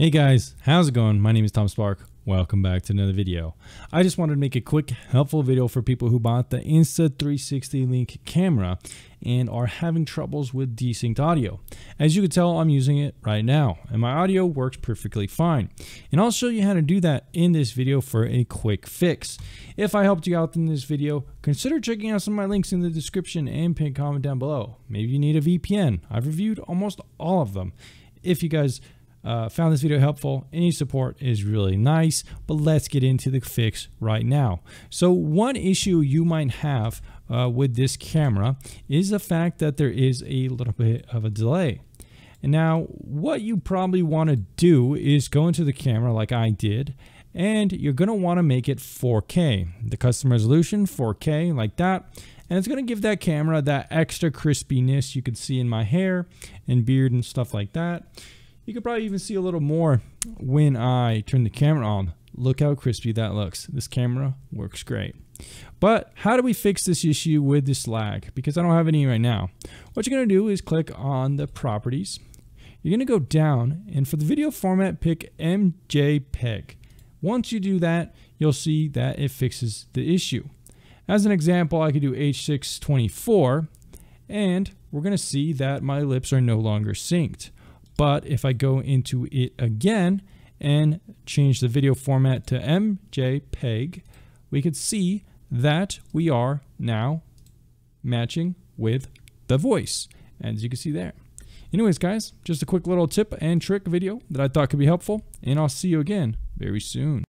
Hey guys, how's it going? My name is Tom Spark. Welcome back to another video. I just wanted to make a quick helpful video for people who bought the Insta360 Link camera and are having troubles with desynced audio. As you can tell, I'm using it right now and my audio works perfectly fine. And I'll show you how to do that in this video for a quick fix. If I helped you out in this video, consider checking out some of my links in the description and pin comment down below. Maybe you need a VPN. I've reviewed almost all of them. If you guys uh, found this video helpful. Any support is really nice, but let's get into the fix right now. So one issue you might have uh, with this camera is the fact that there is a little bit of a delay. And now what you probably want to do is go into the camera like I did and you're going to want to make it 4K. The custom resolution 4K like that. And it's going to give that camera that extra crispiness you can see in my hair and beard and stuff like that. You could probably even see a little more when I turn the camera on. Look how crispy that looks. This camera works great. But how do we fix this issue with this lag? Because I don't have any right now. What you're going to do is click on the properties. You're going to go down and for the video format, pick MJPEG. Once you do that, you'll see that it fixes the issue. As an example, I could do H624 and we're going to see that my lips are no longer synced. But if I go into it again and change the video format to MJPEG, we could see that we are now matching with the voice, as you can see there. Anyways, guys, just a quick little tip and trick video that I thought could be helpful, and I'll see you again very soon.